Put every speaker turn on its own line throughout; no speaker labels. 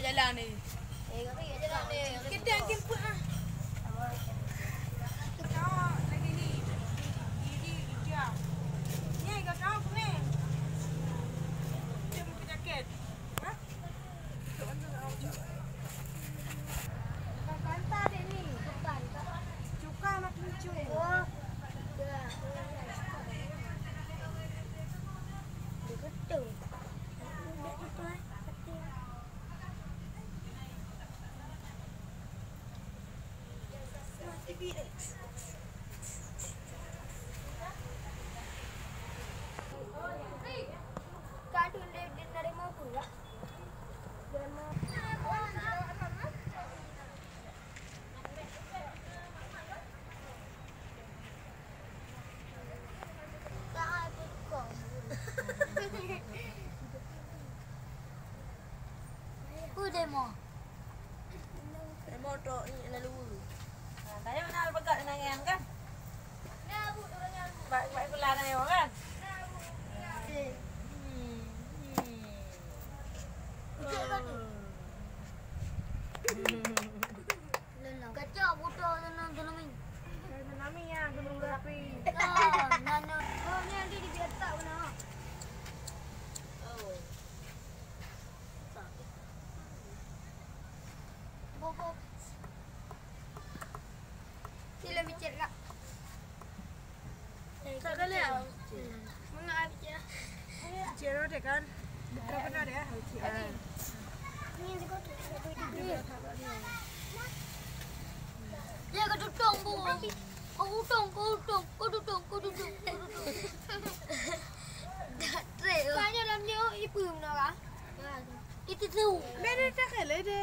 nak jalan ni. Kita yang jemput ah. tưởng
Demo.
Demo tu ni lalu.
Tanya mana al pegat nangan kan? Baik baik kula na yo kan?
Kacau
ทีละ
มีเจ็รละเธอก็เล
ยมึง
เอา
ไปเจอเจ
อเราเด็กกันเราเป็นอะไรอะเนี่ก็กถูก
เรียก
ก็ถู
กตรงบุ๋มกูตรงกูตร
งกูต
รงกูตรง
กูตรง
ดัดเร็
วไปเนี่ยลำ
เลี้ยวอีปืมเนาะวะ
อีติ
ดลูกไม่ได้จะเขยนเล
ยเด้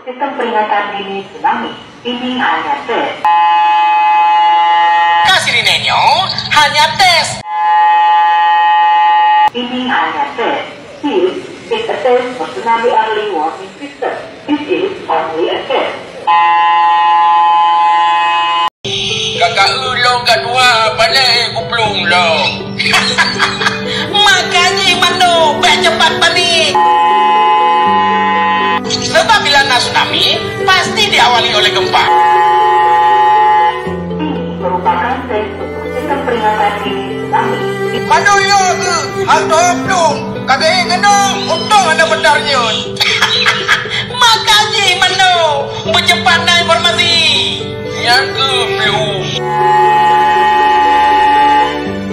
sistem peringatan dini tsunami. Ini hanya tes.
Kasih Nenyo hanya tes.
Ini hanya tes. This is a test for tsunami early warning system. This is only a test.
Kakak ulung kat dua balik kuplung lo. Ada benarnya. Makanya mano bercepat na informasi. Yang ke plung.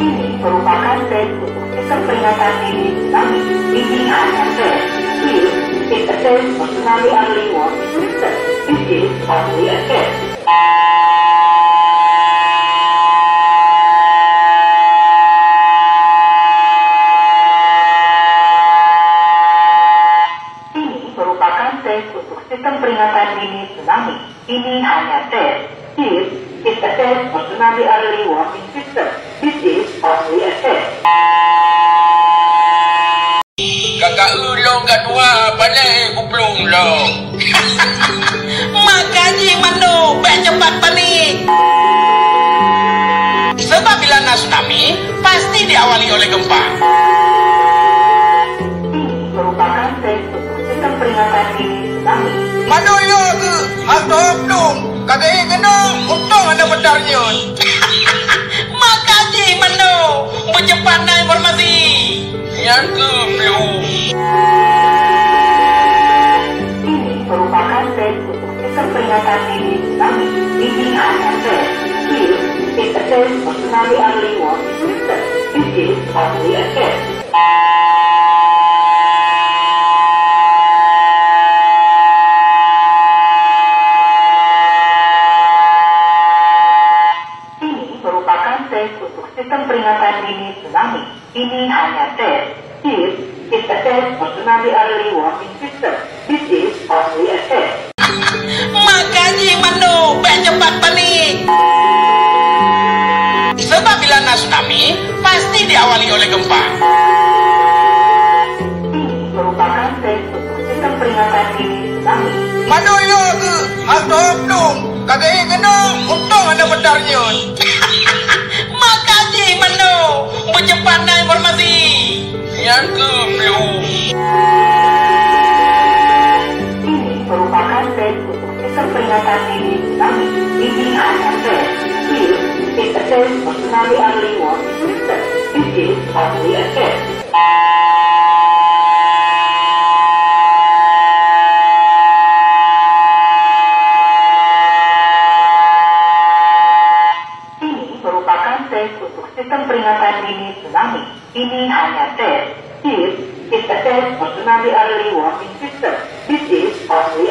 Ini merupakan untuk sistem peringatan dini tsunami. Ini hanya tes. This is a test for tsunami early warning system. This is only a test.
Diawali oleh gempa.
Ini merupakan tes untuk sistem peringatan dini tsunami.
Manuyo ke atau belum? Kagak kenal, untung ada bentarnya. Makasih Manu, bercepatnya informasi. Yang ke belum?
Ini merupakan tes untuk sistem peringatan dini tsunami. Ini hanya tes. Here is a test for tsunami early warning system. This is only a test. Ini merupakan tes tsunami early warning system. This is only a test.
Diawali oleh gempa.
Ini
ke atau belum? Kagak kenal, untung ada. Makasih Manu, bercepatnya informasi. Yang ke belum?
Ini merupakan tes untuk sistem peringatan dini tsunami. Ini hanya tes. Tsunami early warning system. This. Ini merupakan tes untuk sistem peringatan dini tsunami. Ini hanya tes. Here is a test for tsunami early warning system. This is only.